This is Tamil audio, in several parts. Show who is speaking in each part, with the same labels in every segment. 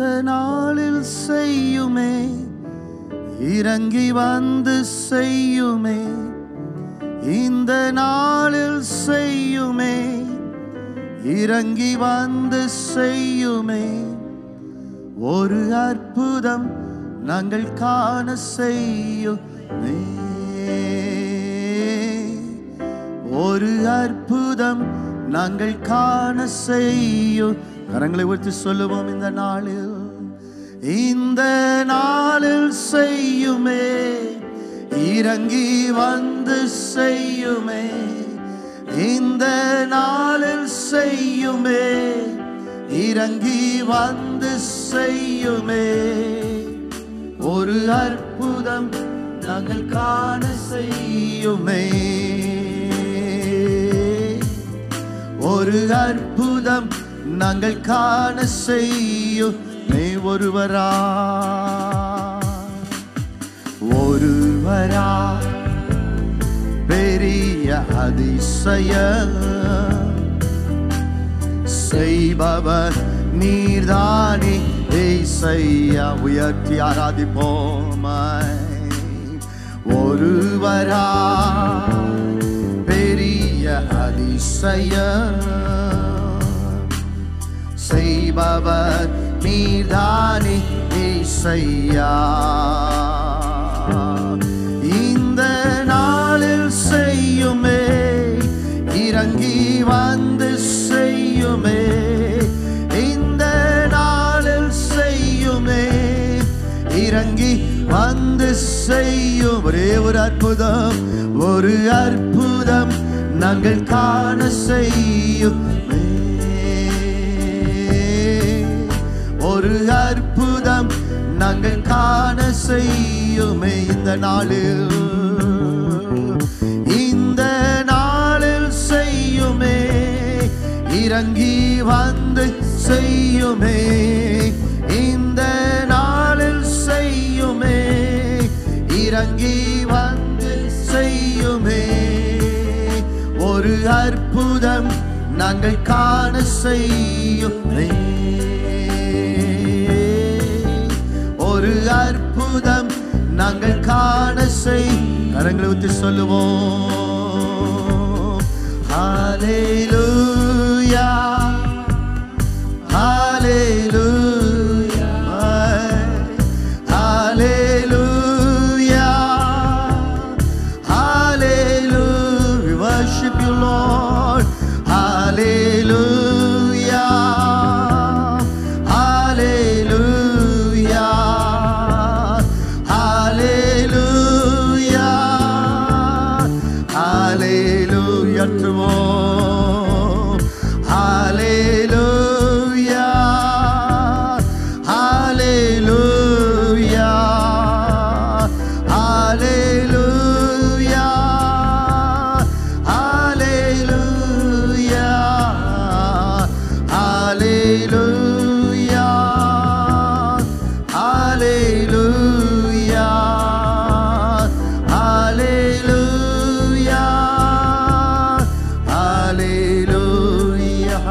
Speaker 1: இந்த நாளில் செய்யுமே. இறங்கி வந்து செய்யுமே. இந்த நாளில் செய்யுமே. இறங்கி வந்து செய்யுமே. ஒரு அற்புதம் நாங்கள் காண செய்யுமே. ஒரு அற்புதம் நாங்கள் காண செய்யும். கரங்களை உயர்த்தி சொல்லுவோம் இந்த நாளில். இந்த நாளில் செய்யுமே. இறங்கி வந்து செய்யுமே. இந்த நாளில் செய்யுமே. இறங்கி வந்து செய்யுமே. ஒரு அற்புதம் நாங்கள் காண செய்யுமே. ஒரு அற்புதம் நாங்கள் காண செய்யும் நீ ஒருவரா. ஒருவரா. பெரிய அதிசய செய்பவர் நீர்தானே. செய்ய உயர்த்தி ஆராதிப்போமாய் ஒருவரா. பெரிய அதிசயம். செய்பவர் நீர்தானே செய்யா இந்த நாளில் செய்யுமே இறங்கி வந்து செய்யுமே. இந்த நாளில் செய்யுமே இறங்கி வந்து செய்யும். ஒரே ஒரு அற்புதம் ஒரு அற்புதம் நாங்கள் காண செய்யுமே. ஒரு அற்புதம் நாங்கள் காண செய்யுமே இந்த நாளில். இந்த நாளில் செய்யுமே இறங்கி வந்து செய்யுமே. இந்த நாளில் செய்யுமே இறங்கி வந்து செய்யுமே. ஒரு அற்புதம் நாங்கள் காண செய்யுமே. ஒரு அற்புதம் நாங்கள் காண செய் கரங்களை ஊற்றி சொல்லுவோம். ஹalleluya.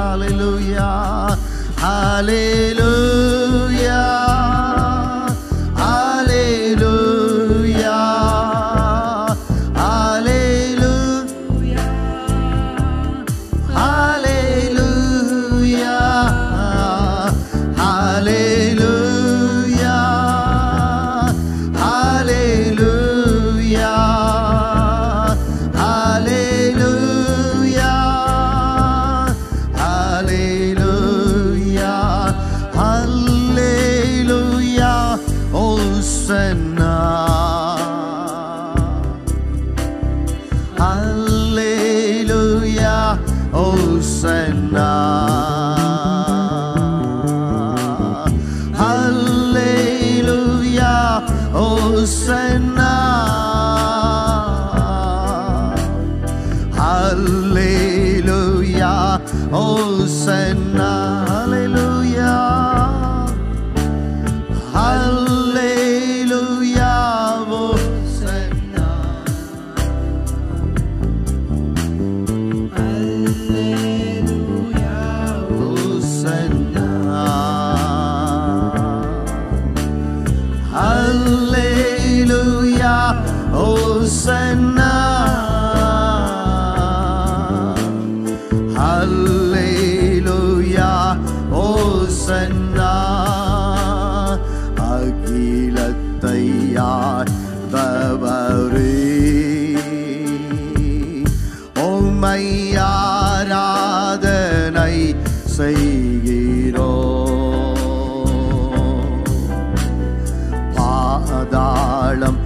Speaker 1: Hallelujah. Hallelujah Hosanna. Hallelujah, Hosanna. Hallelujah, Hosanna. Hosanna, Hallelujah, Hosanna, அகிலத்தை யாழ்பவரே உம்மை ஆராதனை செய்கிறோ. பாதாளம்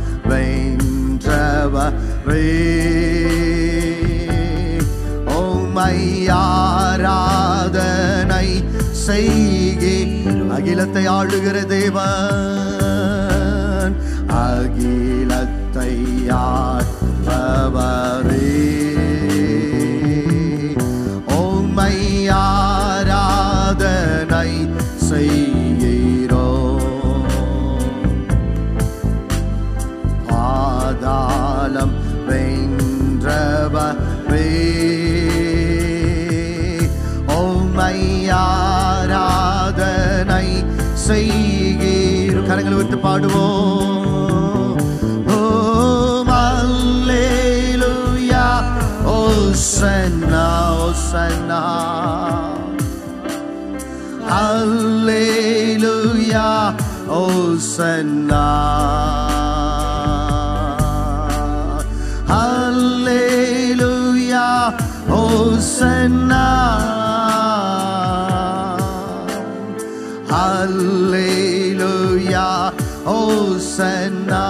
Speaker 1: உம்மை ஆராதனை செய்கி. அகிலத்தை ஆளுகிற தேவன். செய்கீர் கரங்களை விட்டு பாடுவோம். ஓம் அல்லேலூயா. ஓசன்னா ஓசன்னா அல்லேலூயா. ஓசன்னா Hallelujah, Hosanna.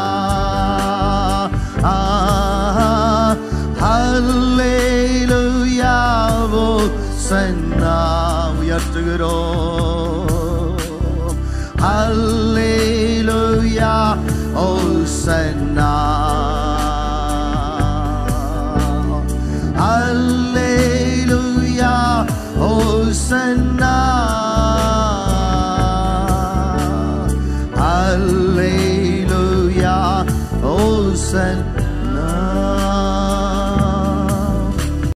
Speaker 1: Ah, hallelujah, Hosanna. 우여뜨그로 Hallelujah, Hosanna. Hallelujah, Hosanna.